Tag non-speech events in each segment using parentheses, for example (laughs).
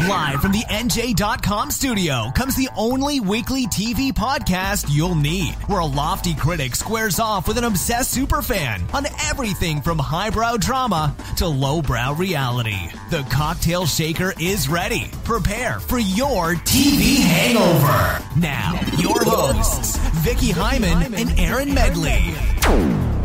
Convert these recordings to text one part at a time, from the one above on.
Live from the NJ.com studio comes the only weekly TV podcast you'll need, where a lofty critic squares off with an obsessed superfan on everything from highbrow drama to lowbrow reality. The cocktail shaker is ready. Prepare for your TV hangover. Now, your hosts, Vicki Hyman and Erin Medley.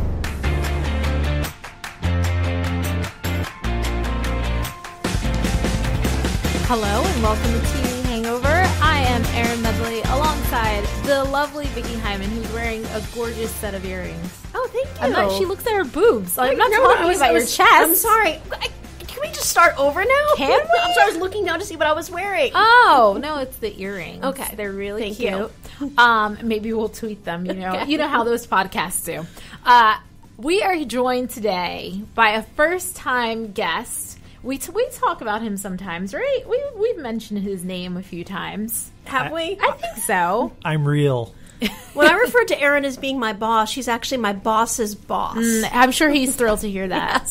Hello and welcome to Hangover. I am Erin Medley alongside the lovely Vicki Hyman who's wearing a gorgeous set of earrings. Oh, thank you. I'm not, she looks at her boobs. I'm not No, talking I was- about I your chest. I'm sorry. I, can we just start over now? Can we? I'm sorry. I was looking down to see what I was wearing. Oh no, it's the earrings. Okay. they're really Thank cute. you. Um, maybe we'll tweet them. You know, Okay. you know how those podcasts do. Uh, we are joined today by a first-time guest. We t- we talk about him sometimes, right? We we've mentioned his name a few times. Have we? I think so. (laughs) I'm real. when I refer to Erin as being my boss, she's actually my boss's boss. Mm, I'm sure he's thrilled to hear (laughs) that.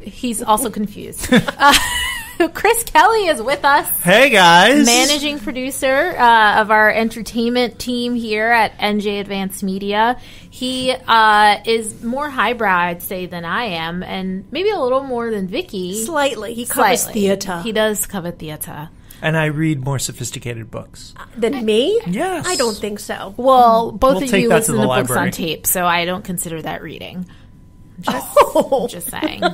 He's also confused. Uh, (laughs) (laughs) Chris Kelly is with us, Hey guys. managing producer uh, of our entertainment team here at NJ Advanced Media. He uh, is more highbrow, I'd say, than I am, and maybe a little more than Vicki. Slightly. He covers Slightly. theater. He does cover theater. And I read more sophisticated books. Than me? Yes. I don't think so. Well, both We'll of you that to listen the to, books on tape, so I don't consider that reading. Just, (laughs) Oh. just saying. (laughs)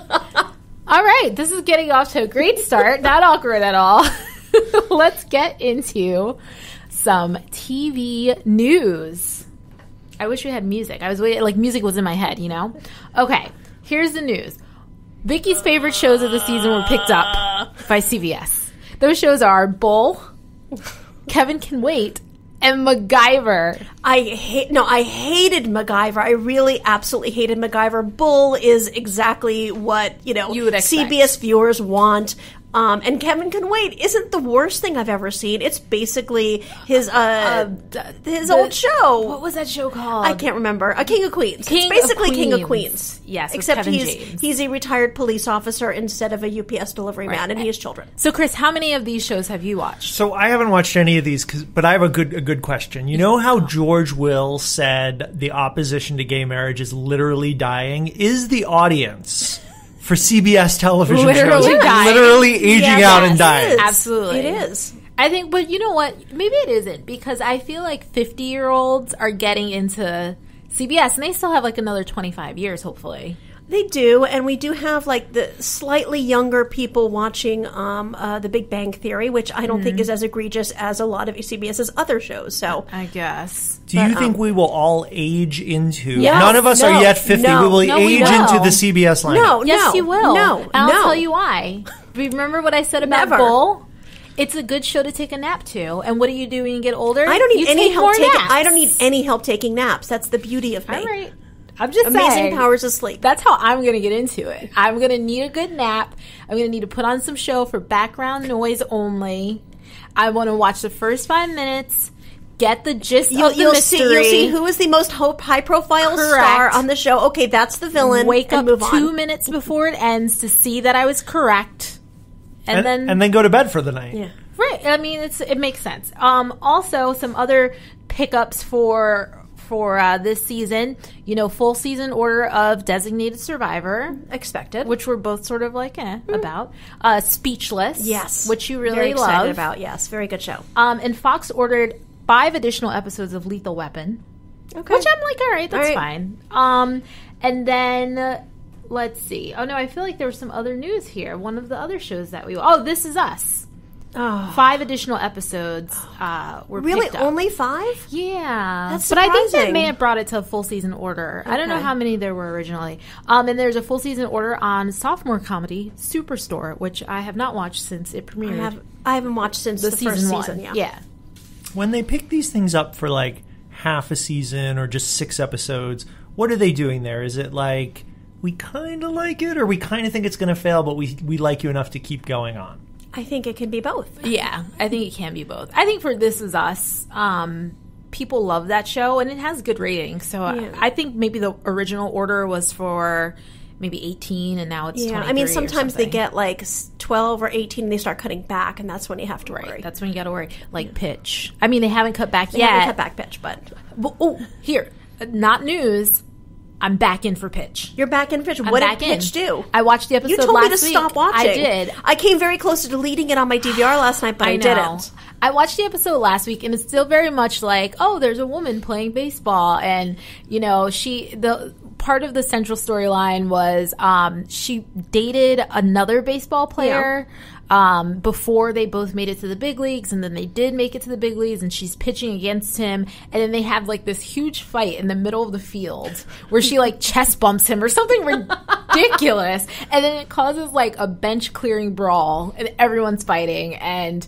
all right, this is getting off to a great start. Not awkward at all. (laughs) Let's get into some TV news. I wish we had music. I was waiting, like music was in my head, you know. Okay, here's the news. Vicki's favorite shows of the season were picked up by CBS. Those shows are Bull, Kevin Can Wait, and MacGyver. I hate. No, I hated MacGyver. I really, absolutely hated MacGyver. Bull is exactly what you know. You would expect. CBS viewers want. Um, and Kevin Can Wait isn't the worst thing I've ever seen. It's basically his uh, his the- old show. What was that show called? I can't remember. A King of Queens. King it's basically of King of Queens. Queens. Yes, with except Kevin he's James. he's a retired police officer instead of a UPS delivery man, and he has children. So, Chris, how many of these shows have you watched? So I haven't watched any of these, 'cause- but I have a good a good question. You know how George Will said the opposition to gay marriage is literally dying? Is the audience for CBS television Literally shows dying. literally aging Yes, out and it dying? is. Absolutely. it is. I think, but you know what? Maybe it isn't because I feel like 50 year olds are getting into CBS and they still have like another 25 years, hopefully. They do, and we do have like the slightly younger people watching um, uh, The Big Bang Theory, which I don't Mm-hmm. think is as egregious as a lot of CBS's other shows. So I guess. Do you think we will all age into? Yes. None of us No. are yet fifty. No. we will No, we age will. into the CBS line. no, Yes, no, you will. No, And I'll no. tell you why. (laughs) Remember what I said about Never. Bull? It's a good show to take a nap to. And what do you do when you get older? I don't need You any help taking. naps. I don't need any help taking naps. That's the beauty of me. All right. I'm just Amazing saying. powers of sleep. That's how I'm going to get into it. I'm going to need a good nap. I'm going to need to put on some show for background noise only. I want to watch the first five minutes, get the gist You'll, of the you'll mystery. see. You'll see who is the most high profile star on the show. Okay, that's the villain. wake and up move two on. minutes before it ends to see that I was correct, and, and, then and then go to bed for the night. Yeah. Right. I mean, it's it makes sense. Um, also, some other pickups for for uh, this season. You know, full season order of Designated Survivor, Expected. which we're both sort of like eh, about. Uh, Speechless, yes, which you really Very excited love. about. Yes, very good show. Um, and Fox ordered five additional episodes of Lethal Weapon, Okay. which I'm like, all right, that's All right. fine. Um, and then. uh, Let's see. Oh no, I feel like there was some other news here. One of the other shows that we oh, this is us. Oh, Five additional episodes uh, were really? picked up. Only five? Yeah, That's but I think that may have brought it to a full season order. I don't know how many there were originally. Um, and there's a full season order on sophomore comedy Superstore, which I have not watched since it I premiered. have. I haven't watched since the, the, season first one. season. Yeah. yeah. When they pick these things up for like half a season or just six episodes, what are they doing there? Is it like we kind of like it, or we kind of think it's going to fail, but we we like you enough to keep going on? I think it can be both. Yeah, I think it can be both. I think for This Is Us, um, people love that show and it has good ratings. So I- Yeah. I think maybe the original order was for maybe 18 and now it's Yeah, 23 I mean sometimes they get like 12 or 18 and they start cutting back and that's when you have to worry. Right, that's when you got to worry. Like pitch. I mean, they haven't cut back They yet. cut back pitch, but Well, oh, here, not news. I'm back in for pitch. you're back in pitch. What back did in. pitch do? I watched the episode You told me to week. stop watching. I did. I came very close to deleting it on my DVR (sighs) last night, but I, know. didn't. I watched the episode last week, and it's still very much like, oh, there's a woman playing baseball, and you know, she the part of the central storyline was um, she dated another baseball player. Um, before they both made it to the big leagues, and then they did make it to the big leagues, and she's pitching against him, and then they have like this huge fight in the middle of the field where she like chest bumps him or something ridiculous, and then it causes like a bench clearing brawl, and everyone's fighting, and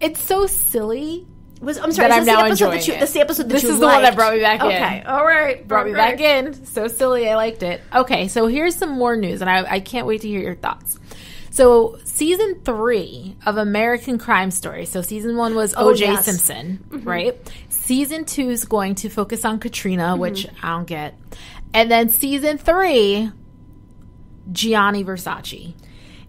it's so silly. Was I'm sorry. That is I'm this now the enjoying that you, it. This is the episode that This you is the one that brought me back in. Okay, all right, Brought me back in. So silly, I liked it. Okay, so here's some more news, and I, I can't wait to hear your thoughts. So, season three of American Crime Story. So, season one was Oh, O.J. yes. Simpson, right? Season two is going to focus on Katrina, which I don't get. And then season three, Gianni Versace.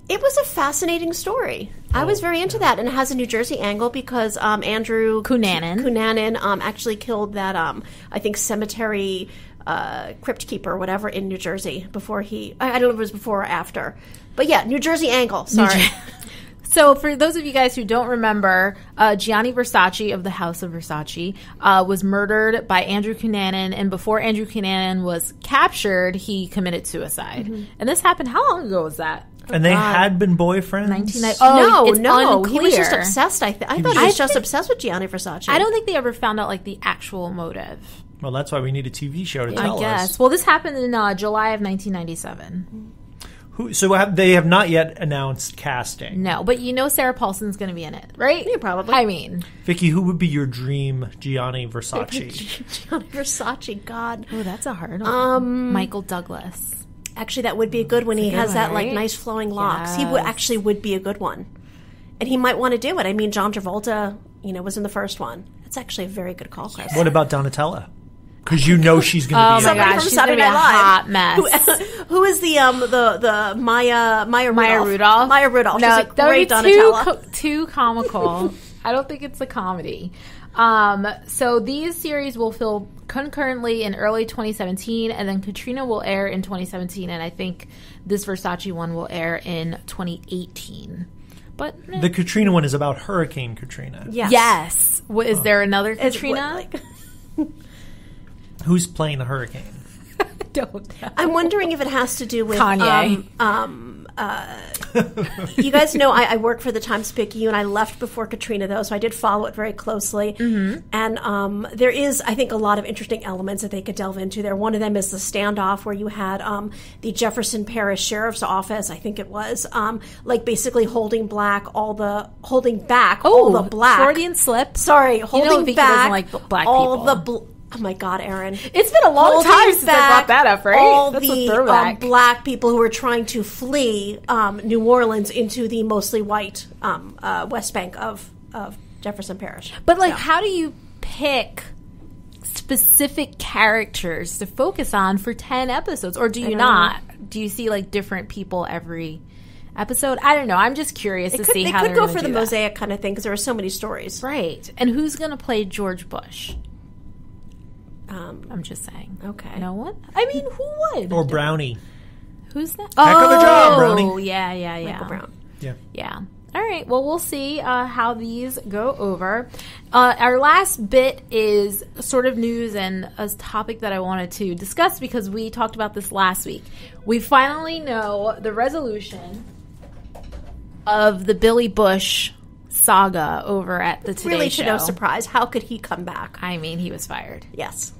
It was a fascinating story. I was very into that, and it has a New Jersey angle because um, Andrew Cunanan. Cunanan um, actually killed that um, I think cemetery uh, crypt keeper, or whatever, in New Jersey before he. I, I don't know if it was before or after, but yeah, New Jersey angle. Sorry. (laughs) So, for those of you guys who don't remember, uh, Gianni Versace of the House of Versace uh, was murdered by Andrew Cunanan, and before Andrew Cunanan was captured, he committed suicide. Mm-hmm. And this happened. How long ago was that? And they had been boyfriends. 1990 Oh, no, it's no, he was just obsessed. I, th- I thought was he was just- just obsessed with Gianni Versace. I don't think they ever found out like the actual motive. Well, that's why we need a TV show to I tell guess. us. Well, this happened in uh, July of 1997. Who, so have, they have not yet announced casting. No, but you know Sarah Paulson's going to be in it, right? Yeah, probably. I mean, Vicki, who would be your dream Gianni Versace? (laughs) Gianni Versace. God, oh, that's a hard one. Um, Michael Douglas. actually, that would be a good one. He good has one, that like nice flowing locks. He would actually would be a good one, and he might want to do it. I mean, John Travolta, you know, was in the first one. That's actually a very good call, Chris. what about Donatella? Because you know she's going to Oh be. my in it. From she's Saturday gonna be a Night Live. hot mess. Who, (laughs) who is the um the the Maya Maya Rudolph? Maya Rudolph. Maya Rudolph. No, She's a that would great be too co- too comical. (laughs) I don't think it's a comedy. Um, so these series will fill concurrently in early 2017, and then Katrina will air in 2017, and I think this Versace one will air in 2018. But eh, The Katrina one is about Hurricane Katrina. yes. yes, What, is there another It's Katrina? (laughs) what, like- Who's playing the hurricane? (laughs) don't know. I'm wondering if it has to do with Kanye. Um, um, uh, you guys know I, I work for the Times Picayune. and I left before Katrina though, so I did follow it very closely. Mm-hmm. And um, there is, I think, a lot of interesting elements that they could delve into there. One of them is the standoff where you had um, the Jefferson Parish Sheriff's Office, I think it was, um, like basically holding black all the holding back all the black Freudian slip. Sorry, holding Vicki back like black all people. the. Bl- oh my God, Erin! It's been a long Holding time since I brought that up, right? All That's the um, black people who were trying to flee um, New Orleans into the mostly white um, uh, West Bank of of Jefferson Parish. But like, So- how do you pick specific characters to focus on for ten episodes, or do you not? Do you see like different people every episode? I don't know. I'm just curious to could, see they how could they're go for the that. mosaic kind of thing because there are so many stories. right? And who's going to play George Bush? Um, I'm just saying. Okay. no one. I mean, who would? Or Brownie? Who's that? Heck of a job, Oh, Brownie. yeah, yeah, yeah. Michael Brown. Yeah. Yeah. All right. Well, we'll see uh, how these go over. Uh, our last bit is sort of news and a topic that I wanted to discuss because we talked about this last week. We finally know the resolution of the Billy Bush saga over at the Today Really, Show. to no surprise, how could he come back? I mean, he was fired, Yes,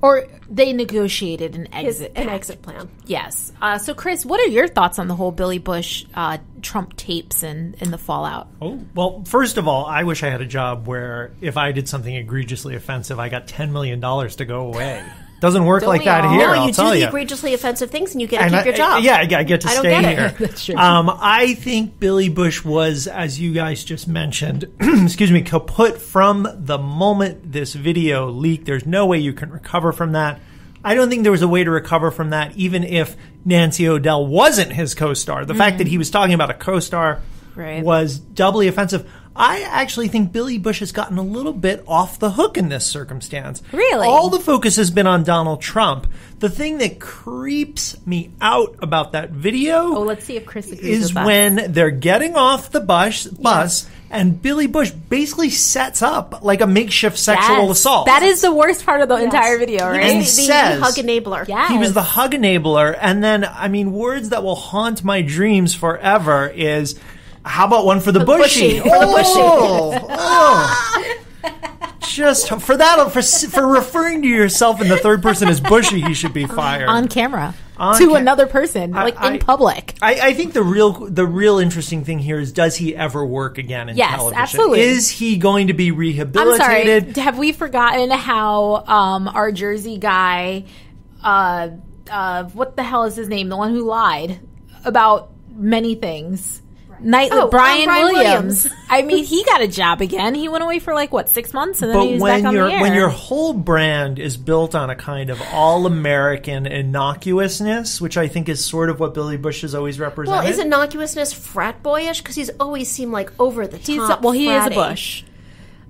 or they negotiated an His, exit. an exit plan. Yes. Uh, so, Chris, what are your thoughts on the whole Billy Bush uh, Trump tapes and, and the fallout? Oh, well, first of all, I wish I had a job where if I did something egregiously offensive, I got $10 million to go away. (laughs) Doesn't work Don't like that all? here, No, I'll you do tell the you. egregiously offensive things, and you get to And keep I- your job. Yeah, I get to I stay here. (laughs) That's true. Um, I think Billy Bush was, as you guys just mentioned, (clears throat) excuse me, kaput from the moment this video leaked. There's no way you can recover from that. I don't think there was a way to recover from that, even if Nancy O'Dell wasn't his co-star. The fact that he was talking about a co-star Right. was doubly offensive. I actually think Billy Bush has gotten a little bit off the hook in this circumstance. Really? All the focus has been on Donald Trump. The thing that creeps me out about that video Oh, let's see if Chris agrees is with us. when they're getting off the bus, bus and Billy Bush basically sets up like a makeshift sexual Yes. assault. That is the worst part of the entire video, right? And was the, the says- hug enabler. Yeah. he was the hug enabler, and then I mean, words that will haunt my dreams forever is. How about one for the bushy? bushy, for the bushy. Oh, oh. Just for that, for for referring to yourself in the third person as bushy, he should be fired. on camera On to ca- another person, I- like I- in public. I, I think the real the real interesting thing here is does he ever work again in Yes, television? absolutely. Is he going to be I'm sorry. rehabilitated? Have we forgotten how um, our Jersey guy, uh, uh, what the hell is his name? The one who lied about many things. Night, Oh, Brian, um, Brian Williams. Williams. I mean, he got a job again. He went away for like what six months, and then But he was when back on your the air. when your whole brand is built on a kind of all American innocuousness, which I think is sort of what Billy Bush has always represented. Well, represented. is innocuousness frat boyish? Because he's always seemed like over the He's top. well, he is a. Bush.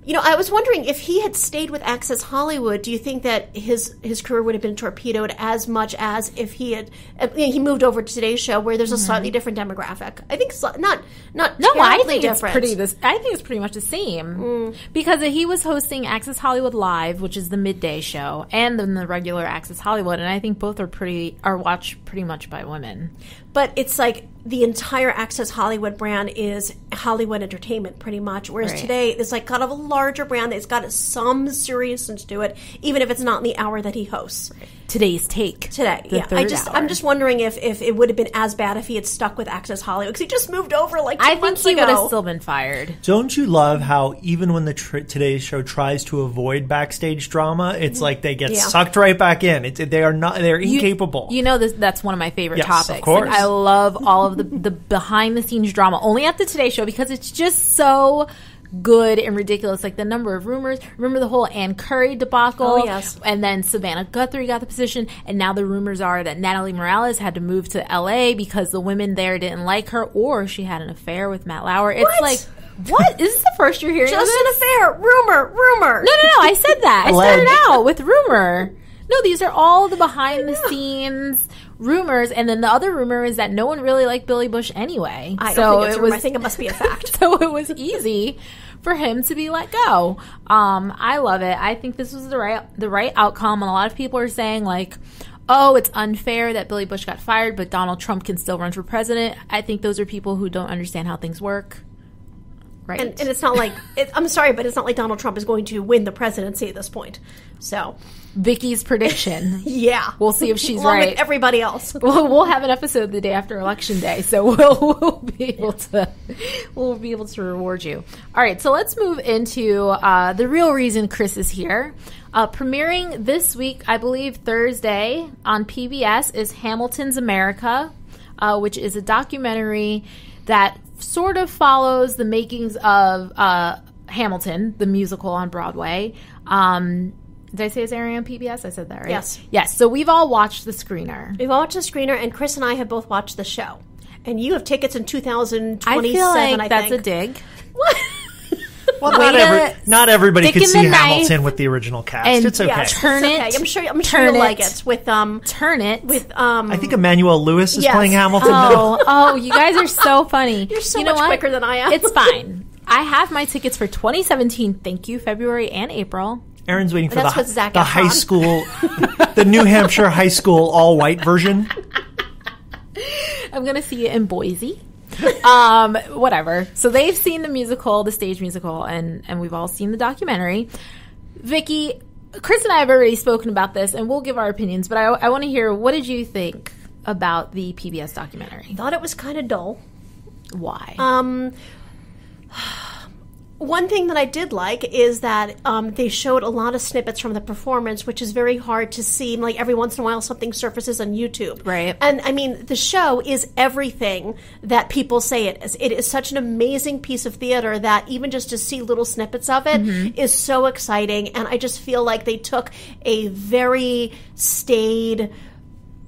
You know, I was wondering if he had stayed with Access Hollywood. Do you think that his his career would have been torpedoed as much as if he had he moved over to today's show, where there's a slightly different demographic? I think sli- not not Mm-hmm. No, I think different. it's pretty. This I think it's pretty much the same because he was hosting Access Hollywood Live, which is the midday show, and then the regular Access Hollywood, and I think both are pretty are watched pretty much by women. but it's like the entire Access Hollywood brand is Hollywood entertainment, pretty much. Whereas Right. today, it's like kind of a larger brand that's got some seriousness to it, even if it's not in the hour that he hosts. Today's take today. the yeah, I just hour. I'm just wondering if if it would have been as bad if he had stuck with Access Hollywood because he just moved over like two I think months he ago. would have still been fired. Don't you love how even when the tr- Today's Show tries to avoid backstage drama, it's mm-hmm. like they get Yeah. sucked right back in. It, they are not. They're You- incapable. You know this, that's one of my favorite Yes, of topics. course. Like, I love all of the the behind the scenes drama only at the Today Show because it's just so good and ridiculous. Like the number of rumors. Remember the whole Ann Curry debacle? Oh, yes. And then Savannah Guthrie got the position, and now the rumors are that Natalie Morales had to move to L.A. because the women there didn't like her, or she had an affair with Matt Lauer. It's What? like. What is this the first you're hearing? of just this? an affair, rumor, rumor. No, no, no. I said that. I started out with rumor. No, these are all the behind the scenes rumors, and then the other rumor is that no one really liked Billy Bush anyway. I don't so think it's it was, I think it must be a fact. (laughs) so it was easy for him to be let go. Um, I love it. I think this was the right the right outcome, and a lot of people are saying like. Oh, it's unfair that Billy Bush got fired, but Donald Trump can still run for president. I think those are people who don't understand how things work. Right. and, and it's not like it, I'm sorry, but it's not like Donald Trump is going to win the presidency at this point. So Vicki's prediction. (laughs) yeah, We'll see if she's right. with everybody else. (laughs) Well, we'll have an episode the day after election day, so (laughs) we'll, we'll be able to we'll be able to reward you. All right, so let's move into uh, the real reason Chris is here. Uh, premiering this week, I believe Thursday on PBS is Hamilton's America, uh, which is a documentary that sort of follows the makings of uh, Hamilton, the musical on Broadway. Um, did I say it's airing on PBS? I said that right. Yes. Yes. So we've all watched the screener. We've all watched the screener, and Chris and I have both watched the show. And you have tickets in 2027. I feel like I that's think. a dig. What? (laughs) well, not, every, not everybody stick could see Hamilton with the original cast. and- it's okay. Yeah, Turn it's it, okay. I'm sure. I'm sure you'll like it. it with um Turn it. with um. I think Emmanuel Lewis is Yes. playing Hamilton. oh, (laughs) oh, you guys are so funny. (laughs) You're so you know much what? quicker than I am. It's fine. I have my tickets for 2017. Thank you, February and April. Erin's waiting for the, Zac the Efron. high school, the New Hampshire high school all white version. (laughs) I'm gonna see it in Boise. um, whatever. So they've seen the musical, the stage musical, and and we've all seen the documentary. Vicki, Chris and I have already spoken about this, and we'll give our opinions. But I, I want to hear what did you think about the PBS documentary? thought it was kind of dull. Why? Um, One thing that I did like is that um, they showed a lot of snippets from the performance, which is very hard to see. Like every once in a while, something surfaces on YouTube. Right. And I mean, the show is everything that people say it is. It is such an amazing piece of theater that even just to see little snippets of it is so exciting. And I just feel like they took a very staid,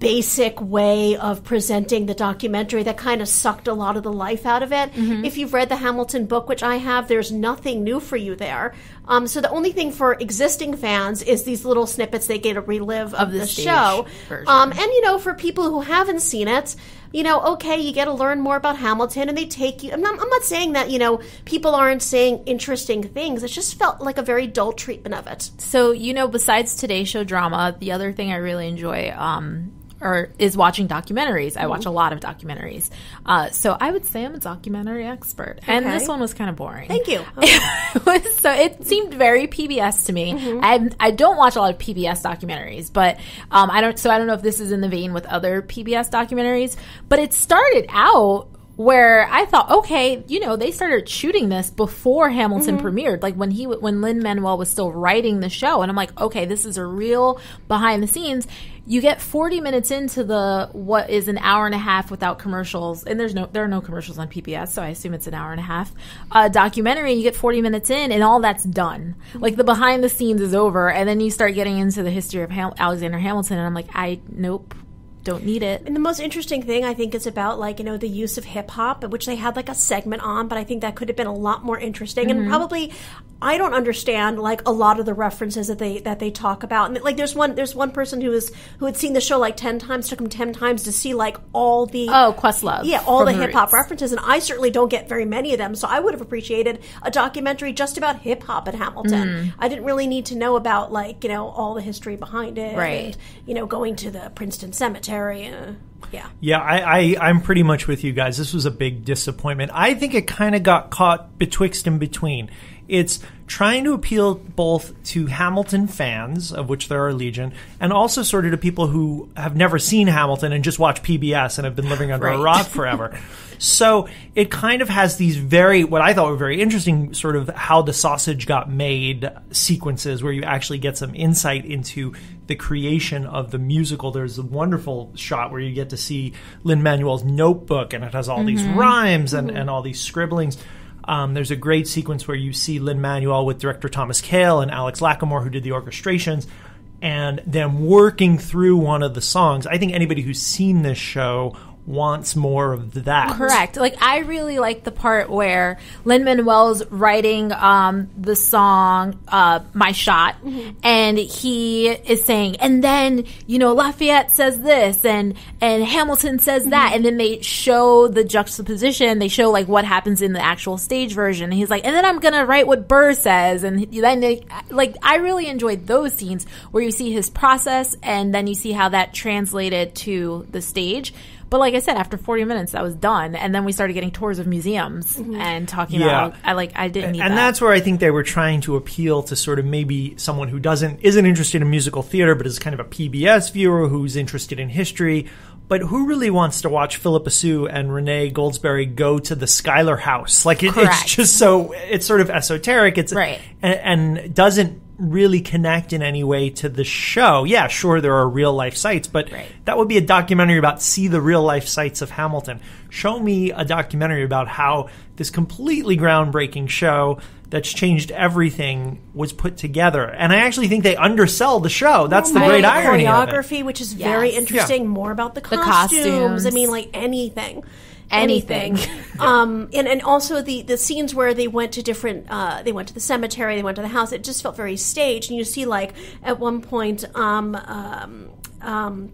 basic way of presenting the documentary that kind of sucked a lot of the life out of it. If you've read the Hamilton book, which I have, there's nothing new for you there. Um, so the only thing for existing fans is these little snippets they get to relive of, the the, show. Um, and you know, for people who haven't seen it, you know, okay, you get to learn more about Hamilton, and they take you. I'm not, I'm not saying that you know people aren't saying interesting things. It just felt like a very dull treatment of it. So you know, besides Today Show drama, the other thing I really enjoy um, or is watching documentaries. I watch a lot of documentaries. Uh, so I would say I'm a documentary expert, and this one was kind of boring. Thank you. (laughs) It was- so it seemed very PBS to me. I I don't watch a lot of PBS documentaries, but um, I don't. So I don't know if this is in the vein with other PBS documentaries. But it started out where I thought, okay, you know, they started shooting this before Hamilton premiered, like when he when Lin Manuel was still writing the show, and I'm like, okay, this is a real behind the scenes. You get 40 minutes into the what is an hour and a half without commercials, and there's no there are no commercials on PBS, so I assume it's an hour and a half. Uh, documentary, you get 40 minutes in, and all that's done. Like the behind the scenes is over, and then you start getting into the history of Ham- Alexander Hamilton, and I'm like, I nope, don't need it. And the most interesting thing I think is about like you know the use of hip hop, which they had like a segment on, but I think that could have been a lot more interesting and probably I don't understand like a lot of the references that they that they talk about. And like there's one there's one person who was who had seen the show like ten times, took him ten times to see like all the Oh, Questlove. yeah all the hip hop references, and I certainly don't get very many of them. So I would have appreciated a documentary just about hip hop at Hamilton. Mm. I didn't really need to know about like you know all the history behind it, Right. And, you know, going to the Princeton Cemetery. Uh, yeah. Yeah, I, I, I'm pretty much with you guys. This was a big disappointment. I think it kind of got caught betwixt and between. It's trying to appeal both to Hamilton fans, of which there are legion, and also sort of to people who have never seen Hamilton and just watch PBS and have been living under a rock (laughs) forever. so it kind of has these very, what I thought were very interesting, sort of how the sausage got made sequences where you actually get some insight into the creation of the musical. There's a wonderful shot where you get to see Lin Manuel's notebook and it has all these mm-hmm. rhymes and, mm-hmm. and all these scribblings. Um, there's a great sequence where you see Lin Manuel with director Thomas Kail and Alex Lacamoire, who did the orchestrations, and them working through one of the songs. I think anybody who's seen this show wants more of that. Correct. Like I really like the part where Lin Manuel's writing um, the song uh, "My Shot," and he is saying, and then you know Lafayette says this, and and Hamilton says that, and then they show the juxtaposition. They show like what happens in the actual stage version. And he's like, and then I'm gonna write what Burr says, and then they, like I really enjoyed those scenes where you see his process, and then you see how that translated to the stage. But like I said, after 40 minutes, that was done, and then we started getting tours of museums mm-hmm. and talking Yeah. about. I like. I didn't need and that. that's where I think they were trying to appeal to sort of maybe someone who doesn't isn't interested in musical theater, but is kind of a PBS viewer who's interested in history, but who really wants to watch Phillipa Soo and Renee Goldsberry go to the Schuyler House? Like it, it's just so it's sort of esoteric. It's Right. and, and doesn't really connect in any way to the show. Yeah, sure, there are real life sites, but Right. that would be a documentary about see the real life sites of Hamilton. Show me a documentary about how this completely groundbreaking show that's changed everything was put together. And I actually think they undersell the show. That's the More great about irony of it. choreography, which is very Yes. interesting. More about the costumes. costumes. I mean, like anything. Anything. (laughs) um, and and also the the scenes where they went to different, uh, they went to the cemetery, they went to the house. It just felt very staged. And you see, like at one point, um, um, um,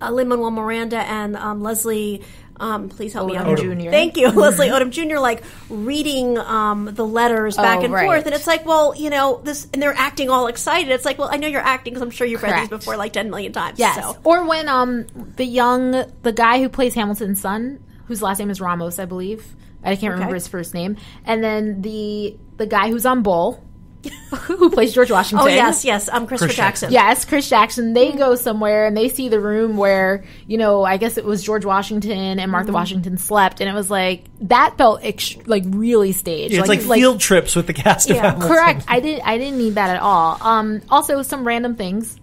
uh, Lin Manuel Miranda and um, Leslie. Um, please help me out. Jr.. Thank you, (laughs) Leslie Odom Jr. Like reading um, the letters back Oh, and right. forth, and it's like, well, you know, this, and they're acting all excited. It's like, well, I know you're acting because I'm sure you've read these before like ten million times. Yes. So. Or when um the young the guy who plays Hamilton's son, whose last name is Ramos, I believe. I can't remember his first name. And then the the guy who's on Bull, (laughs) who plays George Washington. Oh yes, yes. Um, Christopher Chris Jackson. Jackson. Yes, Chris Jackson. They go somewhere and they see the room where you know, I guess it was George Washington and Martha Washington slept, and it was like that felt ex- like really staged. It's like, field trips with the cast of Yeah. Hamilton. Correct. I didn't. I didn't need that at all. Um, also, some random things,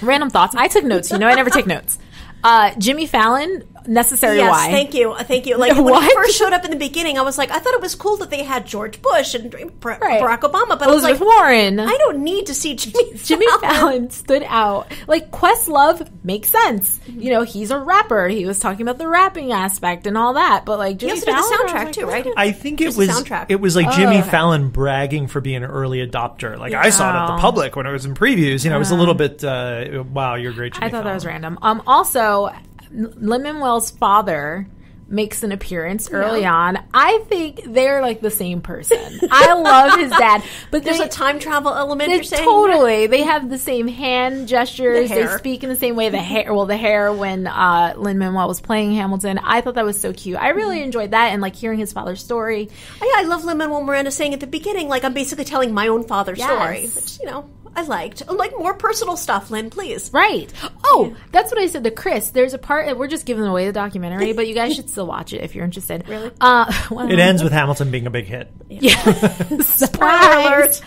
random thoughts. I took notes. You know, I never take notes. Uh, Jimmy Fallon, necessary Yes, why? thank you, thank you. Like (laughs) when What? he first showed up in the beginning, I was like, I thought it was cool that they had George Bush and Barack Right. Barack Obama, but I was like, Warren. I don't need to see Jimmy. (laughs) Jimmy Fallon. Fallon stood out. Like Questlove makes sense. You know, he's a rapper. He was talking about the rapping aspect and all that. But like He Jimmy also did the Fallon, I was soundtrack like, too, right? I think it Just the was soundtrack. it was like Jimmy Oh, okay. Fallon bragging for being an early adopter. Like I saw it at the public when it was in previews. You know, it was a little bit. Uh, wow, you're great. Jimmy I thought that was random. Um, also, Lin Manuel's father makes an appearance early on. I think they're like the same person. I love his dad, (laughs) but There's they, a time travel element. You're saying totally they have the same hand gestures. The They speak in the same way. The (laughs) hair, well, the hair when uh, Lin Manuel was playing Hamilton. I thought that was so cute. I really enjoyed that and like hearing his father's story. Oh, yeah, I love Lin Manuel Miranda saying at the beginning, like I'm basically telling my own father's Yes. story, which you know I liked. Like more personal stuff, Lin, please. Right. Oh, that's what I said to Chris. There's a part we're just giving away the documentary, but you guys should still watch it if you're interested. Really? Uh, (laughs) well, It ends with (laughs) Hamilton being a big hit. Yeah. Spoiler alert.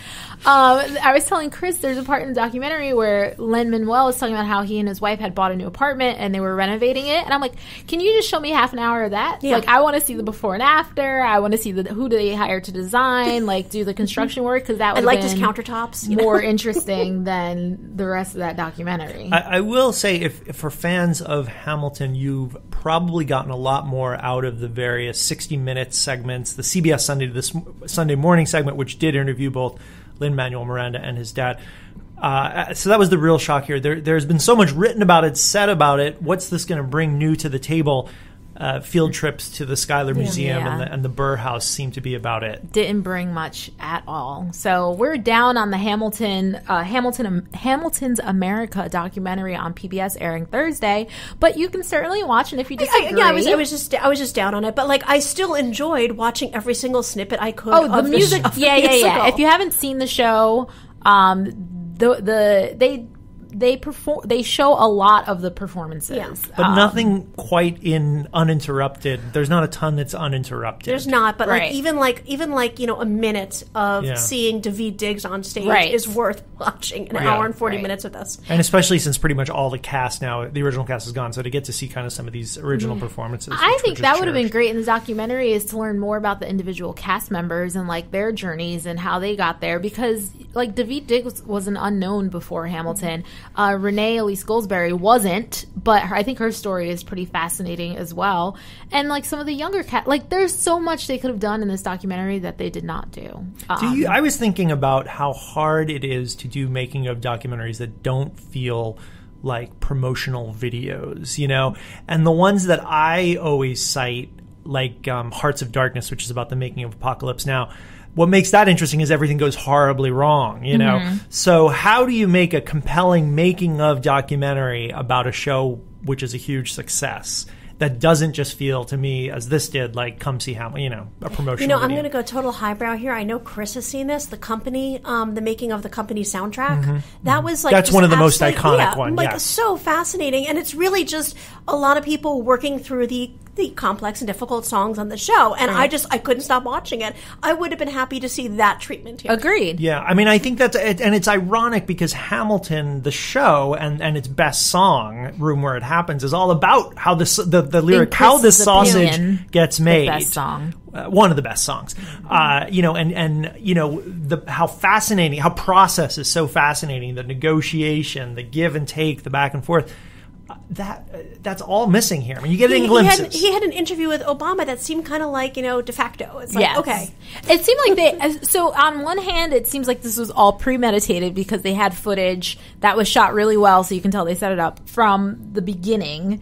Um, I was telling Chris there's a part in the documentary where Lin Manuel was talking about how he and his wife had bought a new apartment and they were renovating it. And I'm like, can you just show me half an hour of that? Yeah. Like, I want to see the before and after. I want to see the who do they hire to design, like do the construction work because that I would like just countertops. you know? more (laughs) interesting than the rest of that documentary. I, I will say, if, if for fans of Hamilton, you've probably gotten a lot more out of the various 60 minute segments, the CBS Sunday this Sunday morning segment, which did interview both Lin Manuel Miranda and his dad. Uh, so that was the real shock here. There, there's been so much written about it, said about it. What's this going to bring new to the table? Uh, field trips to the Schuyler Museum Yeah. and, the, and the Burr House seem to be about it. didn't bring much at all. So we're down on the Hamilton uh, Hamilton Hamilton's America documentary on PBS airing Thursday, but you can certainly watch. And if you I, disagree, yeah, I was, I was just, I was just down on it, but like, I still enjoyed watching every single snippet I could. oh the of music, of the yeah, (laughs) yeah, yeah. musical. If you haven't seen the show, um, the the they they perform they show a lot of the performances. Yeah. But Um, nothing quite in uninterrupted. There's not a ton that's uninterrupted. There's not, but Right. like even like even like you know a minute of Yeah. seeing Daveed Diggs on stage Right. is worth (laughs) watching an Right. hour and forty Right. minutes with us. And especially since pretty much all the cast now, the original cast is gone, so to get to see kind of some of these original performances. Mm-hmm. I think that would have been great in the documentary is to learn more about the individual cast members and like their journeys and how they got there because like Daveed Diggs was an unknown before Hamilton. Uh, Renee Elise Goldsberry wasn't, but her, I think her story is pretty fascinating as well. And like some of the younger cat, like there's so much they could have done in this documentary that they did not do. Do Um, you, I was thinking about how hard it is to do making of documentaries that don't feel like promotional videos, you know? And the ones that I always cite, like um, Hearts of Darkness, which is about the making of Apocalypse Now, what makes that interesting is everything goes horribly wrong, you know? Mm-hmm. So, how do you make a compelling making of documentary about a show which is a huge success? That doesn't just feel to me, as this did, like come see how you know, a promotional. You know, I'm going to go total highbrow here. I know Chris has seen this. The company, um, the making of the company soundtrack. That was like Mm-hmm. That's one of the most iconic yeah, one, Like yes. so fascinating, and it's really just a lot of people working through the the complex and difficult songs on the show. And I just I couldn't stop watching it. I would have been happy to see that treatment here. agreed. Yeah, I mean, I think that's it, and it's ironic because Hamilton, the show, and and its best song, "Room Where It Happens," is all about how this the the lyric how this sausage opinion, gets the made. best song. Uh, one of the best songs, uh, you know, and and you know the how fascinating, how process is so fascinating, the negotiation, the give and take, the back and forth. That uh, that's all missing here. I mean, you get it in He, he glimpses. had, he had an interview with Obama that seemed kind of like you know de facto. It's like Yes. okay, It seemed like they. So on one hand, it seems like this was all premeditated because they had footage that was shot really well, so you can tell they set it up from the beginning.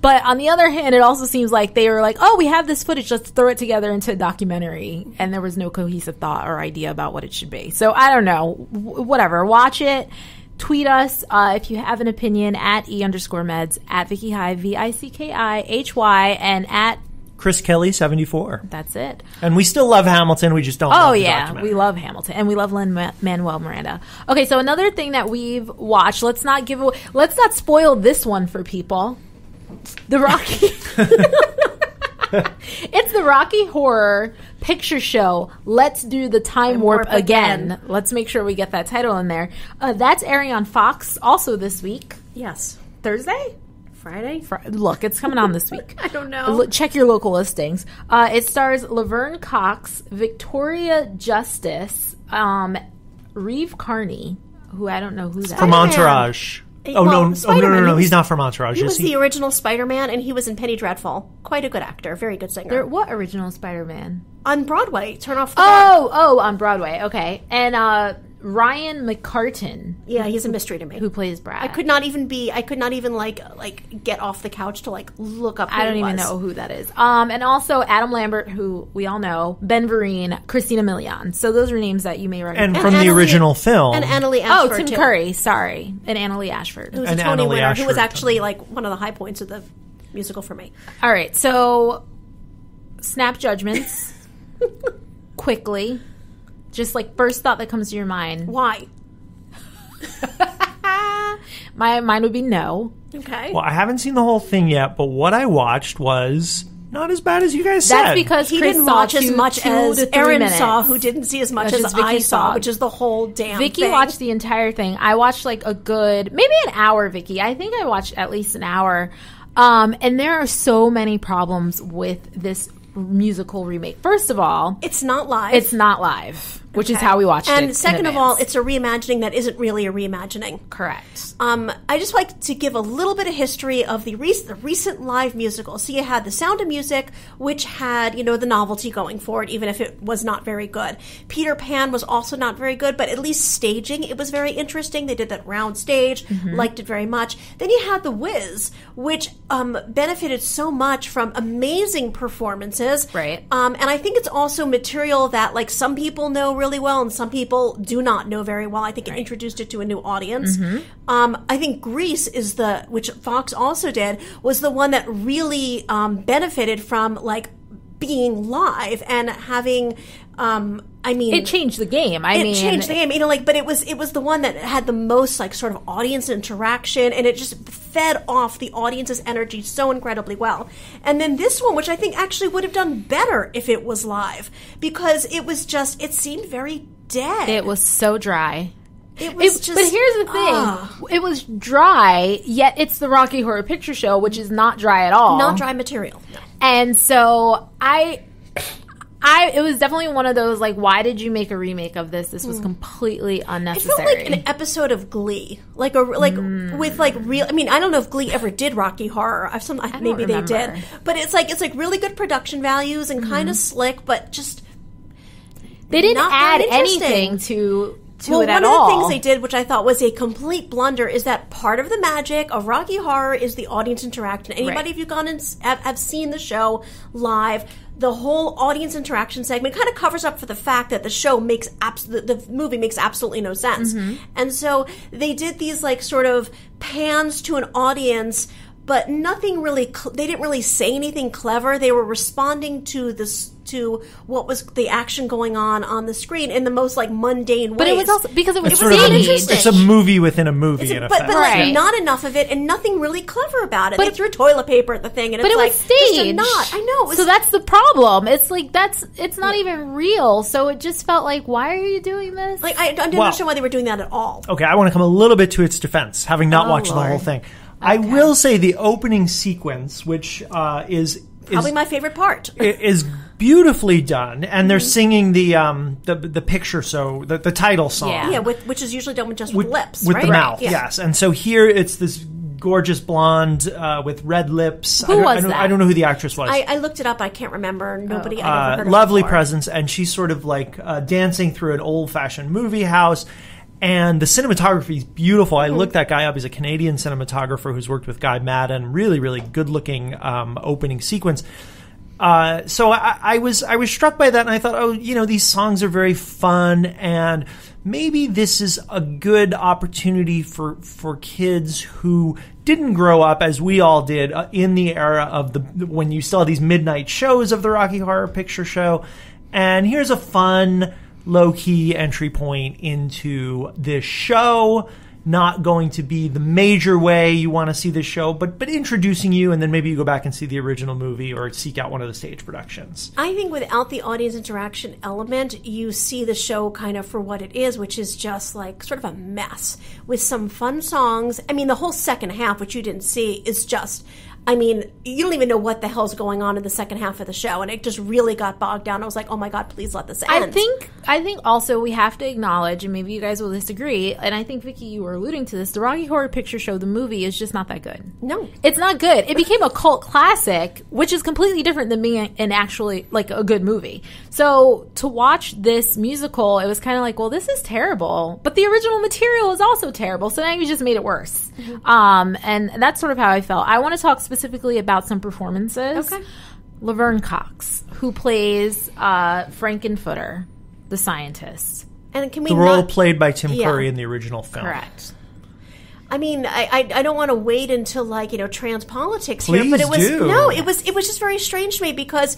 But on the other hand, it also seems like they were like, "Oh, we have this footage. Let's throw it together into a documentary," and there was no cohesive thought or idea about what it should be. So I don't know. W- whatever. Watch it. Tweet us uh, if you have an opinion at e underscore meds at Vicki High V I C K I H Y and at Chris Kelly, 74. That's it. And we still love Hamilton. We just don't Oh love the yeah, we love Hamilton and we love Lin Manuel Miranda. Okay, so another thing that we've watched. Let's not give away. Let's not spoil this one for people. The Rocky. (laughs) (laughs) it's the Rocky Horror Picture Show. Let's do the time warp, warp again. again. Let's make sure we get that title in there. Uh, that's airing on Fox also this week, Yes. Thursday. Friday? Fri- Look, it's coming on this week. (laughs) I don't know. Look, check your local listings. Uh, it stars Laverne Cox, Victoria Justice, um, Reeve Carney, who I don't know who that From is. Entourage. Oh, Well, no. Oh, no, no, no, no. He's not from Entourage, He was he? the original Spider-Man, and he was in Penny Dreadful. Quite a good actor, very good singer. There- What original Spider-Man? On Broadway, Turn Off. Oh, oh, on Broadway. Okay, and uh, Ryan McCartan, Yeah, he's a mystery to me. who plays Brad. I could not even be. I could not even like like get off the couch to like look up. Who I don't even was. know who that is. Um, and also Adam Lambert, who we all know, Ben Vereen, Christina Milian. So those are names that you may recognize. And And from the Annaleigh- original film. And Annaleigh oh, Tim too. Curry. Sorry, and Annaleigh Ashford. who was And a Tony Annaleigh winner, who was actually like one of the high points of the musical for me. All right, so snap judgments (laughs) quickly. Just like first thought that comes to your mind. Why? (laughs) My mine would be no. Okay. well, I haven't seen the whole thing yet, but what I watched was not as bad as you guys said. That's because he Chris didn't watch as much as to Erin minutes. saw, who didn't see as much Which as is Vicki I saw, saw. which is the whole damn. Vicki thing. watched the entire thing. I watched like a good maybe an hour. Vicki, I think I watched at least an hour. Um, and there are so many problems with this musical remake. First of all, It's not live. it's not live, which is how we watched it. And second of all, it's a reimagining that isn't really a reimagining. correct. Um, I just like to give a little bit of history of the, rec- the recent live musical. So you had The Sound of Music, which had, you know, the novelty going for it, even if it was not very good. Peter Pan was also not very good, but at least staging, it was very interesting. They did that round stage, Mm-hmm. liked it very much. Then you had The Wiz, which um, benefited so much from amazing performances. Right. Um, and I think it's also material that, like, some people know really well and some people do not know very well. I think it introduced it to a new audience. Um, I think Grease is the, which Fox also did, was the one that really um, benefited from, like, being live and having, um, I mean, It changed the game. I it mean, changed the game you know like but it was it was the one that had the most like sort of audience interaction and it just fed off the audience's energy so incredibly well and then this one which i think actually would have done better if it was live because it was just it seemed very dead It was so dry. it was It- just but here's the thing: ah, it was dry, yet it's the Rocky Horror Picture Show, which is not dry at all. not dry material And so I, I, it was definitely one of those like, why did you make a remake of this? This was completely Hmm. it felt like an episode of Glee, like a like Mm. with like real. I mean, I don't know if Glee ever did Rocky Horror. I've some don't maybe they did, but it's like it's like really good production values and kind Mm-hmm. of slick, but just they didn't add anything to to well, one at of all. the things they did, which I thought was a complete blunder, is that part of the magic of Rocky Horror is the audience interaction. Anybody, Right. if you've gone and have, have seen the show live, the whole audience interaction segment kind of covers up for the fact that the show makes abs- the, the movie makes absolutely no sense. Mm-hmm. And so they did these like sort of pans to an audience. But nothing really. Cl- they didn't really say anything clever. They were responding to this to what was the action going on on the screen in the most like mundane way. but it was also because it was It Sort of not a- staged. interesting. it's a movie within a movie, It's a- in but, effect. but Right. like not enough of it, and nothing really clever about it. But they threw toilet paper at the thing, and But it's it like staged. just a not. I know. It was, so that's the problem. It's like that's it's not even real. So it just felt like, why are you doing this? like I, I didn't Well- understand why they were doing that at all. Okay, I want to come a little bit to its defense, having not Oh, watched the whole thing. I will say the opening sequence, which uh, is Probably my favorite part. is beautifully done, and they're singing the um the the picture so the, the title song Yeah. yeah, with, which is usually done with just with, lips, with right? the mouth, Yeah. yes. And so here it's this gorgeous blonde uh, with red lips. I Who don't, was I don't, that? I don't know who the actress was. I, I looked it up. I can't remember. Nobody. I uh, heard lovely before. presence, and she's sort of like uh, dancing through an old fashioned movie house. And the cinematography is beautiful. Mm-hmm. I looked that guy up. He's a Canadian cinematographer who's worked with Guy Maddin. Really, really good looking um, opening sequence. Uh, so I, I was I was struck by that, and I thought, oh, you know, these songs are very fun, and maybe this is a good opportunity for for kids who didn't grow up as we all did uh, in the era of the when you saw these midnight shows of the Rocky Horror Picture Show, and here's a fun low key entry point into this show not going to be the major way you want to see the show, but but introducing you, and then maybe you go back and see the original movie or seek out one of the stage productions. I think without the audience interaction element, you see the show kind of for what it is, which is just like sort of a mess with some fun songs. I mean, the whole second half, which you didn't see, is just. I mean, you don't even know what the hell's going on in the second half of the show, and it just really got bogged down. I was like, "Oh my god, please let this end." I think I think also we have to acknowledge, and maybe you guys will disagree, and I think Vicki, you were alluding to this. The Rocky Horror Picture Show, the movie, is just not that good. no, It's not good. It became a cult classic, which is completely different than being an actually like a good movie. So to watch this musical, it was kind of like, well, this is terrible, but the original material is also terrible. So now you just made it worse. Um, and that's sort of how I felt. I want to talk specifically about some performances. Okay. Laverne Cox, who plays uh, Frank-N-Furter, the scientist. and can we The role not, played by Tim Yeah. Curry in the original film. Correct. I mean, I, I, I don't want to wait until like you know trans politics here, but it was do. no, it was it was just very strange to me because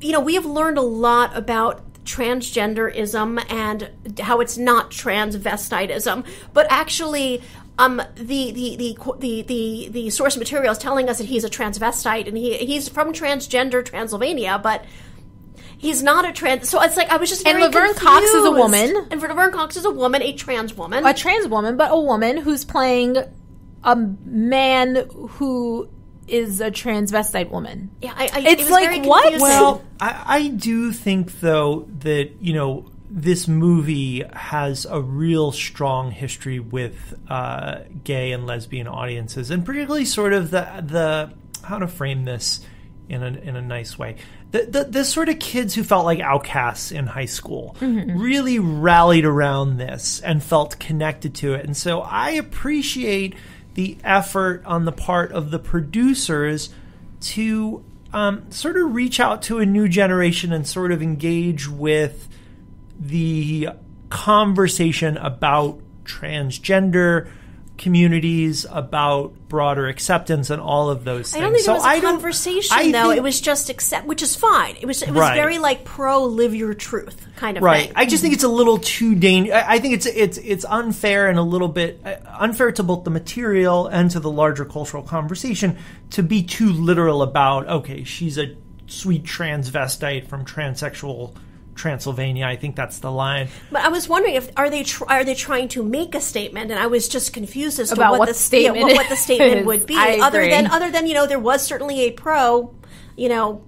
you know we have learned a lot about transgenderism and how it's not transvestitism, but actually. Um, the, the, the, the, the, the source material is telling us that he's a transvestite and he, he's from transgender Transylvania, but he's not a trans. So it's like I was just And very Laverne Cox is a woman. and Laverne Cox is a woman, a trans woman. a trans woman, but a woman who's playing a man who is a transvestite woman. Yeah, I, I, It's it was like, very what? Well, I, I do think though that you know this movie has a real strong history with uh, gay and lesbian audiences, and particularly sort of the the how to frame this in a in a nice way. The, the, the sort of kids who felt like outcasts in high school really rallied around this and felt connected to it. And so I appreciate the effort on the part of the producers to um, sort of reach out to a new generation and sort of engage with the conversation about transgender communities, about broader acceptance, and all of those things. I don't think so it was a I conversation I though. think- it was just accept, which is fine. It was it was Right. very like pro live your truth kind of right. thing. I just think it's a little too dangerous. I think it's it's it's unfair and a little bit uh, unfair to both the material and to the larger cultural conversation to be too literal about. Okay, she's a sweet transvestite from transsexual Transylvania. I think that's the line. But I was wondering if are they tr- are they trying to make a statement, and I was just confused as to About what, what the the statement yeah, what, what the statement is. would be. (laughs) I Other agree. than other than you know there was certainly a pro, you know,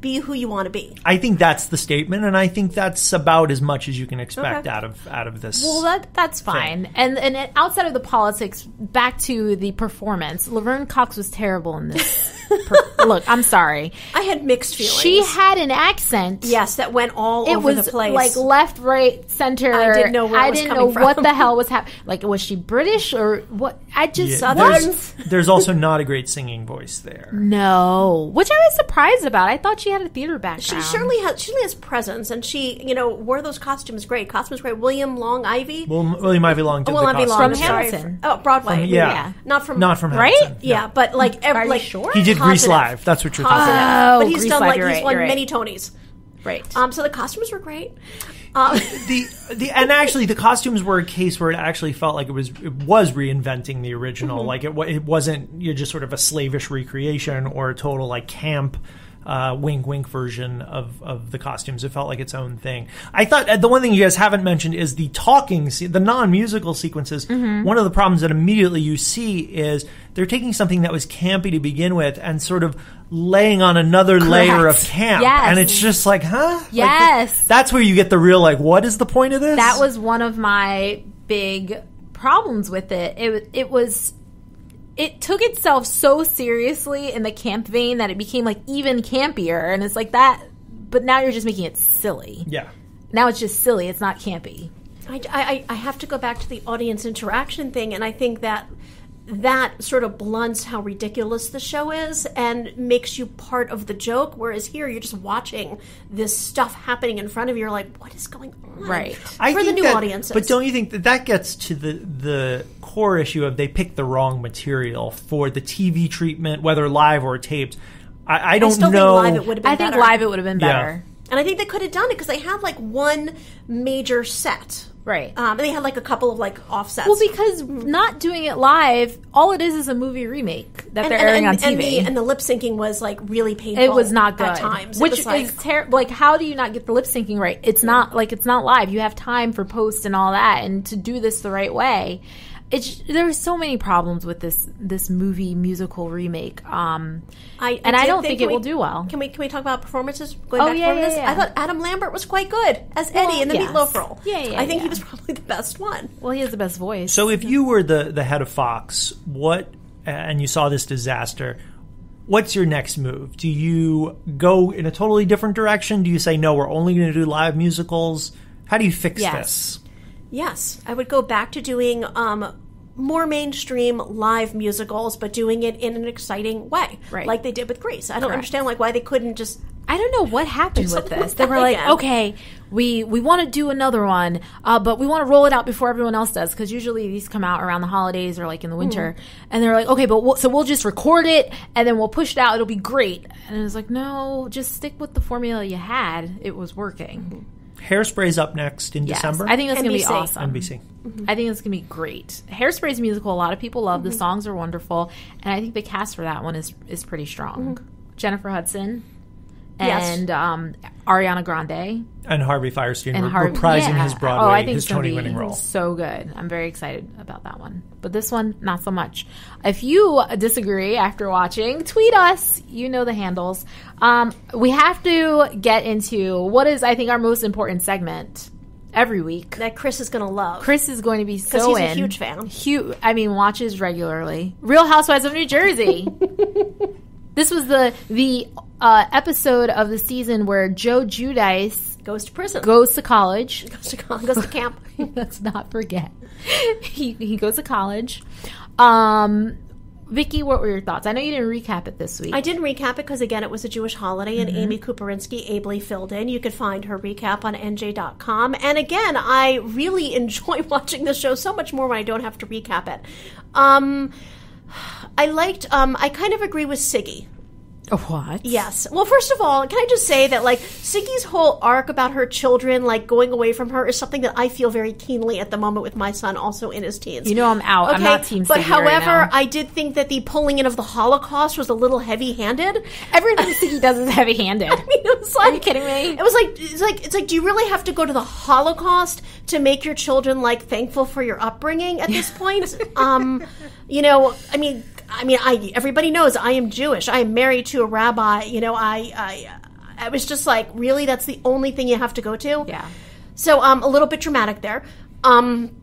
be who you want to be. I think that's the statement, and I think that's about as much as you can expect Okay. out of out of this. Well, that that's fine. And and outside of the politics, back to the performance. Laverne Cox was terrible in this. (laughs) per- look, I'm sorry. I had mixed feelings. She had an accent. yes, that went all It over was the place. like left, right, center. I didn't know where it I was didn't coming know what the hell was happening. Like, was she British or what? I just Yeah, what? there's, (laughs) there's also not a great singing voice there. No, which I was surprised about. I thought she had a theater background. She certainly has. She certainly has presence, and she, you know, wore those costumes great. Costumes great. William Long Ivy. Well, William Ivy Long did oh, Well, the Ivy costume. Long. From I'm sorry. Hamilton. Oh, Broadway. yeah. Yeah. not from Not from Right? Hamilton, no. Yeah, but like, ev- Are you like sure? He did Grease Live. That's what you're thinking. Positive. Oh, but he's Grease done Live, like you're he's right, won you're right. many Tonys. right. Um, so the costumes were great. Um, the the and actually the costumes were a case where it actually felt like it was it was reinventing the original Mm-hmm. like it wa- it wasn't you know, just sort of a slavish recreation or a total like camp uh, wink wink version of, of the costumes it felt like its own thing i thought uh, the one thing you guys haven't mentioned is the talking se- the non-musical sequences Mm-hmm. one of the problems that immediately you see is they're taking something that was campy to begin with and sort of laying on another layer of camp Yes. and it's just like huh Like, Yes. that's where you get the real like what is the point of this that was one of my big problems with it. It it was it took itself so seriously in the camp vein that it became like even campier, and it's like that. But now you're just making it silly. yeah Now it's just silly. It's not campy. I, I, I have to go back to the audience interaction thing, and I think that that sort of blunts how ridiculous the show is and makes you part of the joke. Whereas here, you're just watching this stuff happening in front of you. You're like, what is going on? Right. I For the new that- audiences. But don't you think that that gets to the the core issue of they picked the wrong material for the TV treatment, whether live or taped? I, I don't still think know. live it would have been I think live it would have been Yeah. better. And I think they could have done it because they had like one major set. Right. Um, and they had like a couple of like offsets. Well, because not doing it live, all it is is a movie remake that and, they're and- airing and- on TV. the, and the lip syncing was like really painful. it was not good at times. Which like, is terrible. Like, how do you not get the lip syncing right? It's not like it's not live. You have time for post and all that, and to do this the right way. It's there's so many problems with this this movie musical remake. Um, I, and I did don't think can it will do well. Can we can we talk about performances? Going Oh, back yeah, to yeah, performances? yeah. I thought Adam Lambert was quite good as Well, Eddie in the yes. Meatloaf role. Yeah, yeah, I think he was probably the best one. well, he has the best voice. So if you were the the head of Fox, what and you saw this disaster, what's your next move? Do you go in a totally different direction? Do you say no, we're only going to do live musicals? How do you fix Yes. this? Yes, I would go back to doing um, more mainstream live musicals, but doing it in an exciting way, Right. like they did with Grease. I don't Correct. understand like why they couldn't just. I don't know what happened with this. like They were like, again. okay, we we want to do another one, uh, but we want to roll it out before everyone else does because usually these come out around the holidays or like in the winter. And they're like, okay, but we'll, so we'll just record it and then we'll push it out. It'll be great. And it was like, no, just stick with the formula you had. It was working. Hairspray's up next in Yes. December. I think that's gonna be NBC. awesome. NBC. Mm-hmm. I think it's gonna be great. Hairspray's musical. A lot of people love. The mm-hmm. songs are wonderful, and I think the cast for that one is is pretty strong. Mm-hmm. Jennifer Hudson Yes. and um, Ariana Grande And Harvey Fierstein and re- Harvey reprising yeah. his Broadway, oh, I think his it's gonna Tony be winning role. So good. I'm very excited about that one. But this one, not so much. If you disagree after watching, tweet us. You know the handles. Um, we have to get into what is, I think, our most important segment every week. That Chris is going to love. Chris is going to be so he's a in. huge fan. Huge. I mean, watches regularly. Real Housewives of New Jersey. (laughs) this was the the uh, episode of the season where Joe Giudice goes to prison. goes to college. goes to, goes to camp. (laughs) Let's not forget. (laughs) he he goes to college. Um, Vicki, what were your thoughts? I know you didn't recap it this week. I didn't recap it because again, it was a Jewish holiday, and Amy Kuperinsky ably filled in. You could find her recap on NJ.com. And again, I really (laughs) enjoy watching the show so much more when I don't have to recap it. Um, I liked. Um, I kind of agree with Siggy. What? Yes. Well, first of all, can I just say that like Siggy's whole arc about her children like going away from her is something that I feel very keenly at the moment with my son also in his teens. You know I'm out. I'm not Team But Siggy right however, now. I did think that the pulling in of the Holocaust was a little heavy-handed. Everything (laughs) Siggy does is heavy-handed. (laughs) I mean, it was like, you kidding me? It was like it's like it's like do you really have to go to the Holocaust to make your children like thankful for your upbringing at this point? (laughs) um, you know, I mean, I mean, I everybody knows I am Jewish. I am married to a rabbi. You know, I I I was just like, really, that's the only thing you have to go to. Yeah. So um, a little bit dramatic there. Um,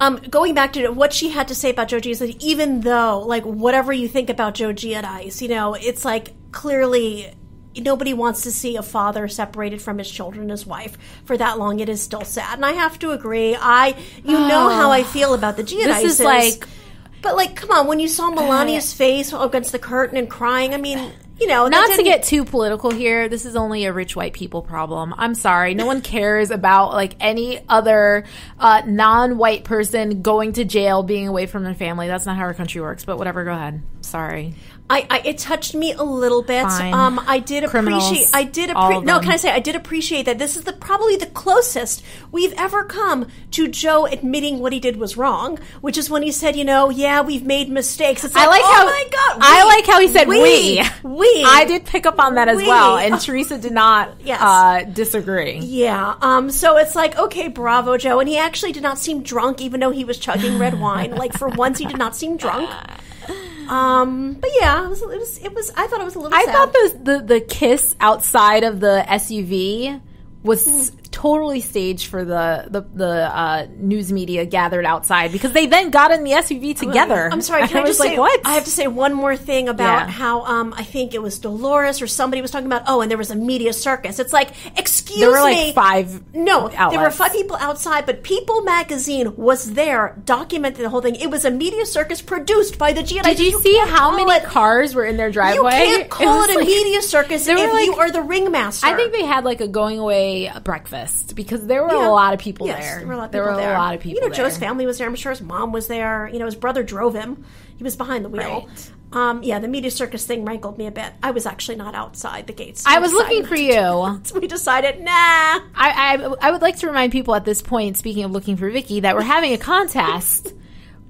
um, going back to what she had to say about Joji is that even though, like, whatever you think about Joji and Giudice, you know, it's like clearly nobody wants to see a father separated from his children and his wife for that long. It is still sad, and I have to agree. I, you know, how I feel about the Giudices. This is like- but like, come on, when you saw Milania's face against the curtain and crying, I mean, you know, Not to get too political here, this is only a rich white people problem. I'm sorry. No one cares about like any other uh, non-white person going to jail, being away from their family. That's not how our country works. But whatever, go ahead. Sorry. I, I it touched me a little bit. Fine. Um, I did Criminals, appreciate. I did appreciate. No, can I say I did appreciate that this is the probably the closest we've ever come to Joe admitting what he did was wrong, which is when he said, you know, yeah, we've made mistakes. It's like, I like oh how my god, I like how he said we. we. We. I did pick up on that as We. well, and Teresa did not Yes. uh, disagree. Yeah. Um. So it's like, okay, bravo, Joe. And he actually did not seem drunk, even though he was chugging red wine. Like for once, he did not seem drunk. (laughs) Um. But yeah, it was. It was. It was I thought it was a little. I sad. thought the, the the kiss outside of the SUV was totally staged for the the, the uh, news media gathered outside because they then got in the SUV together. I'm sorry. (laughs) Can I, I, was just like, say what? I have to say one more thing about Yeah. how um, I think it was Dolores or somebody was talking about. Oh, and there was a media circus. It's like, excuse excuse there were like me. five. No, there were five people outside, but People Magazine was there documenting the whole thing. It was a media circus produced by the GNI. Did you, see how many it- cars were in their driveway? You can't call was it a like- media circus (laughs) if were, you are the ringmaster. I think they had like a going away breakfast because there were Yeah. a lot of people Yes, there. There were a lot of There people there. a lot of people You know, Joe's family was there. I'm sure his mom was there. You know, his brother drove him. He was behind the wheel. Right. Um, yeah, the media circus thing rankled me a bit. I was actually not outside the gates. I was looking for you. (laughs) that. We decided, nah. I, I I would like to remind people at this point, speaking of looking for Vicki, that we're having a contest. (laughs)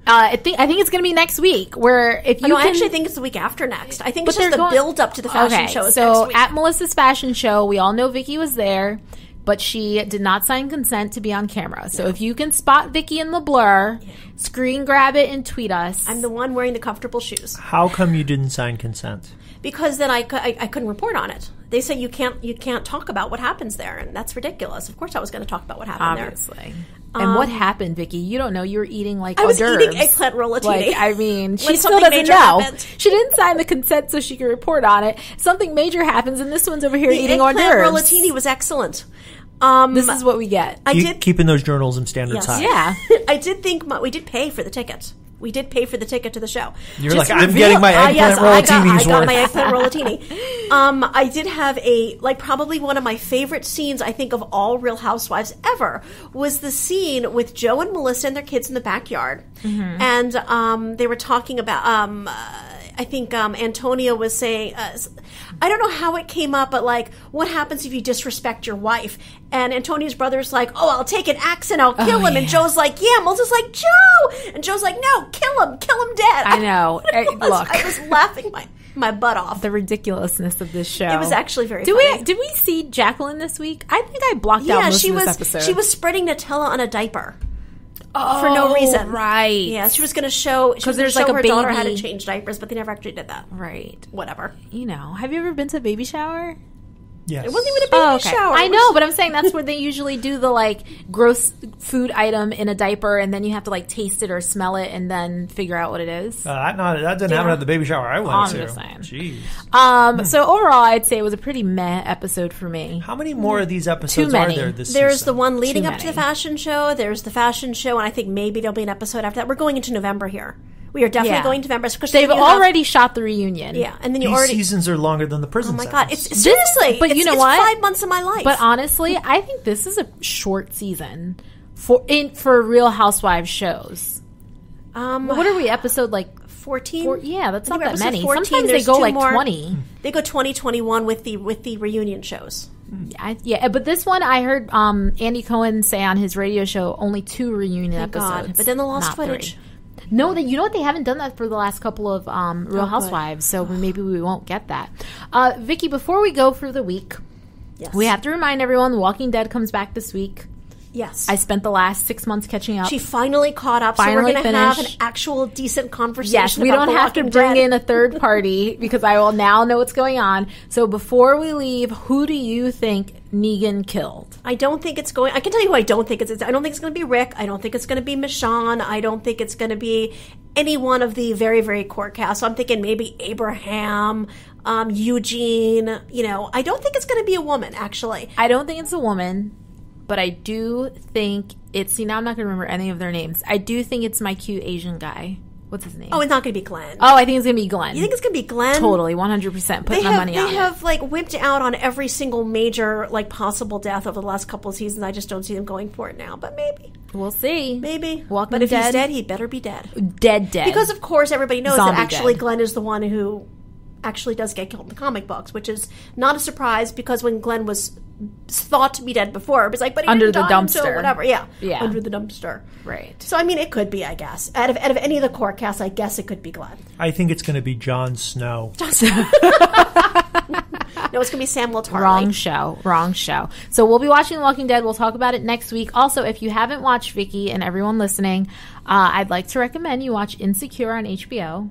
Uh, I think I think it's going to be next week. Where if you No, can, I actually think it's the week after next. I think it's just the going- build up to the fashion okay, show. Is so at Melissa's fashion show, we all know Vicki was there, but she did not sign consent to be on camera. So if you can spot Vicki in the blur, screen grab it and tweet us. I'm the one wearing the comfortable shoes How come you didn't sign consent? because then I, I, I couldn't report on it. They say you can't you can't talk about what happens there, and that's ridiculous. Of course, I was going to talk about what happened there. obviously. And what happened, Vicki? You don't know. You were eating like Um, I was hors eating eggplant rollatini. Like I mean, she When still doesn't know. happened. She didn't sign the consent so she could report on it. Something major happens, and this one's over here The eating hors eggplant d'oeuvres. rollatini was excellent. Um, This is what we get. I You- did. keeping those journalism standards Yes. high. yeah. (laughs) I did think my, we did pay for the ticket. We did pay for the ticket to the show. You're Just like, I'm getting my Ah, eggplant yes, I got, I got my eggplant rollatini. (laughs) Um, I did have a like probably one of my favorite scenes I think of all Real Housewives ever was the scene with Joe and Melissa and their kids in the backyard, Mm-hmm. and um, they were talking about. Um, uh, I think um, Antonia was saying, uh, I don't know how it came up, but like, what happens if you disrespect your wife? And Antonia's brother's like, oh, I'll take an axe and I'll kill him. And Joe's like, yeah. Melissa's like, Joe. And Joe's like, no, kill him, kill him dead. I know. (laughs) Eh, was- look. I was laughing my, my butt off. the ridiculousness of this show. It was actually very Did funny. we did we see Jacqueline this week? I think I blocked out yeah, most she of this was episode. she was spreading Nutella on a diaper oh, for no oh, reason. Right. Yeah, she was going to show because there's, show like, a her daughter how to change diapers, but they never actually did that. Right. Whatever. You know. Have you ever been to a baby shower? Yes. It wasn't even a baby Oh, okay. shower. I know, but I'm saying that's where they usually do the like gross food item in a diaper, and then you have to like taste it or smell it, and then figure out what it is. Uh, that, not, that didn't happen Yeah. at the baby shower I went I'm to. just saying. Jeez. Um, so overall, I'd say it was a pretty meh episode for me. How many more of these episodes are many. there this There's season? the one leading Too up to the fashion show. There's the fashion show, and I think maybe there'll be an episode after that. We're going into November here. We are definitely Yeah. going to November. 'cause They've then you have- already shot the reunion. yeah, and then you These already. seasons are longer than the prison oh my god! It's sentence. seriously, but you it's- know it's what? Five months of my life. But honestly, I think this is a short season for in for Real Housewives shows. um, What are we episode like? fourteen? Four, yeah, that's I not think that episode many. 14, Sometimes they there's go two like more. twenty. They go 2021 with the with the reunion shows. I, yeah, but this one I heard um, Andy Cohen say on his radio show only two reunion Thank God. episodes. But then the lost not three. footage. No, that you know what they haven't done that for the last couple of um, Real Oh. Housewives, so maybe we won't get that. Uh, Vicki, before we go through the week, Yes, we have to remind everyone: The Walking Dead comes back this week. Yes, I spent the last six months catching up. she finally caught up. so Finally we're going to have an actual decent conversation. Yes, we don't have to bring Dead. in a third (laughs) party because I will now know what's going on. So before we leave, who do you think Negan killed? I don't think it's going. I can tell you who I don't think it's. I don't think it's going to be Rick. I don't think it's going to be Michonne. I don't think it's going to be any one of the very very core cast. So I'm thinking maybe Abraham, um, Eugene. You know, I don't think it's going to be a woman. Actually, I don't think it's a woman, but I do think it's. See, now I'm not going to remember any of their names. I do think it's my cute Asian guy. What's his name? oh, it's not going to be Glenn. Oh, I think it's going to be Glenn. you think it's going to be Glenn? totally 100% putting They my have, money they on it. have like whipped out on every single major like possible death over the last couple of seasons. I just don't see them going for it now, but maybe, We'll see. maybe. Walking but if Dead. he's dead, he better be dead. Dead, dead. Because of course everybody knows Zombie that actually dead. Glenn is the one who actually does get killed in the comic books, which is not a surprise because when Glenn was thought to be dead before, it was like, but Under the die until dumpster. whatever, yeah, Yeah. under the dumpster. right. So I mean, it could be, I guess. Out of out of any of the core casts, I guess it could be Glenn. I think it's going to be (laughs) Jon Snow. No, it's gonna be Sam Tarly. Wrong show. Wrong show. So we'll be watching The Walking Dead. We'll talk about it next week. Also, if you haven't watched Vicki and everyone listening, uh, I'd like to recommend you watch Insecure on HBO.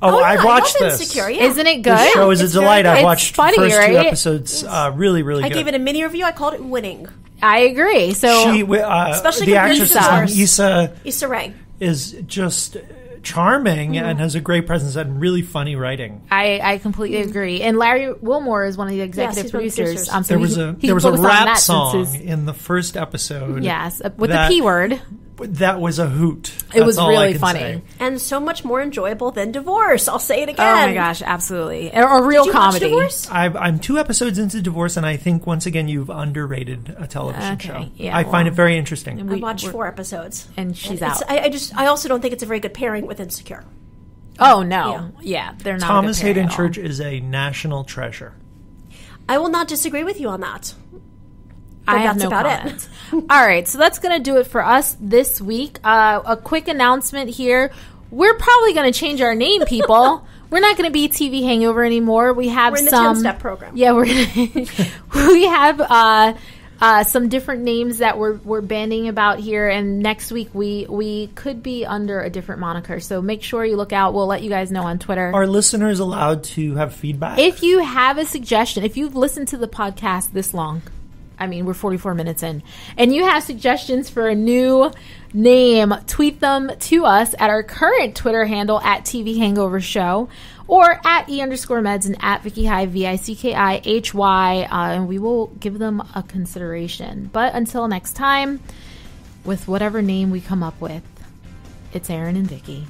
Oh, Oh, yeah, I've I watched love this. Insecure, yeah. Isn't it good? The show is a It's very delight. I've watched funny, the first right? two episodes. Uh, really, really I good. gave it a mini review. I called it winning. I agree. So she, uh, Especially the compared to actress the is on others. Issa Issa Rae. is just charming and has a great presence and really funny writing. I, I completely agree. And Larry Wilmore is one of the executive he's one the producers. producers. Um, so There he- was a he there was a rap song his- in the first episode. yes, uh, with that- the p word. That was a hoot. It That's was really funny. say. and so much more enjoyable than divorce. I'll say it again. Oh my gosh, absolutely, A, or real Did you watch comedy. Divorce? I've, I'm two episodes into divorce, and I think once again you've underrated a television Okay, show. yeah, I find it very interesting. I We- watched four episodes, and she's It's- out. I, I just, I also don't think it's a very good pairing with Insecure. Oh no, yeah, they're not. a good Thomas Haden at all. Church is a national treasure. I will not disagree with you on that. I have that's no about it. comments. (laughs) All right, so that's going to do it for us this week. Uh, a quick announcement here: we're probably going to change our name, people. (laughs) we're not going to be TV Hangover anymore. We have We're in some 10-step program. Yeah, we're (laughs) we have uh, uh, some different names that we're we're banding about here, and next week we we could be under a different moniker. So make sure you look out. We'll let you guys know on Twitter. Are listeners allowed to have feedback? If you have a suggestion, if you've listened to the podcast this long, I mean, we're 44 minutes in, and you have suggestions for a new name, tweet them to us at our current Twitter handle at TV Hangover Show or at E underscore meds and at Vicki High, V I C K I H Y, uh, and we will give them a consideration. But until next time, with whatever name we come up with, it's Erin and Vicki.